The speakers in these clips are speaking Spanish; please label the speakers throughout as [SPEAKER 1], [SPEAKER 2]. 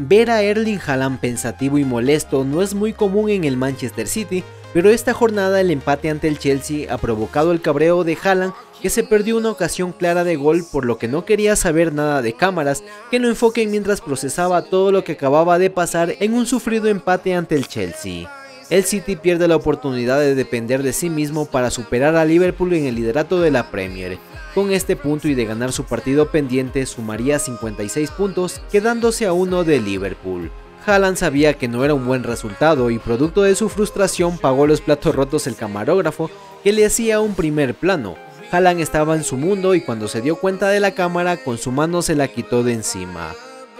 [SPEAKER 1] Ver a Erling Haaland pensativo y molesto no es muy común en el Manchester City, pero esta jornada el empate ante el Chelsea ha provocado el cabreo de Haaland que se perdió una ocasión clara de gol por lo que no quería saber nada de cámaras que lo enfoquen mientras procesaba todo lo que acababa de pasar en un sufrido empate ante el Chelsea. El City pierde la oportunidad de depender de sí mismo para superar a Liverpool en el liderato de la Premier. Con este punto y de ganar su partido pendiente sumaría 56 puntos quedándose a uno de Liverpool. Haaland sabía que no era un buen resultado y producto de su frustración pagó los platos rotos el camarógrafo que le hacía un primer plano. Haaland estaba en su mundo y cuando se dio cuenta de la cámara con su mano se la quitó de encima.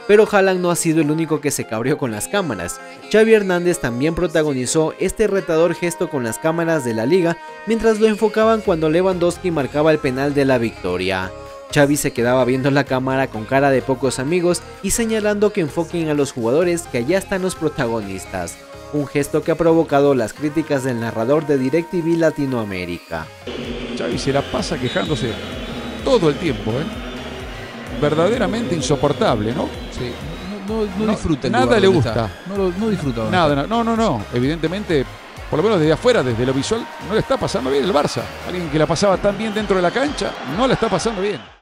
[SPEAKER 1] Pero Haaland no ha sido el único que se cabrió con las cámaras. Xavi Hernández también protagonizó este retador gesto con las cámaras de la liga mientras lo enfocaban cuando Lewandowski marcaba el penal de la victoria. Xavi se quedaba viendo la cámara con cara de pocos amigos y señalando que enfoquen a los jugadores que allá están los protagonistas, un gesto que ha provocado las críticas del narrador de DirecTV Latinoamérica.
[SPEAKER 2] Xavi se la pasa quejándose todo el tiempo, ¿eh? Verdaderamente insoportable, ¿no?
[SPEAKER 3] Sí. No, no, disfruta.
[SPEAKER 2] nada le gusta.
[SPEAKER 3] No, no disfruta.
[SPEAKER 2] Nada, no, no, no. Evidentemente, por lo menos desde afuera, desde lo visual, no le está pasando bien el Barça. Alguien que la pasaba tan bien dentro de la cancha, no la está pasando bien.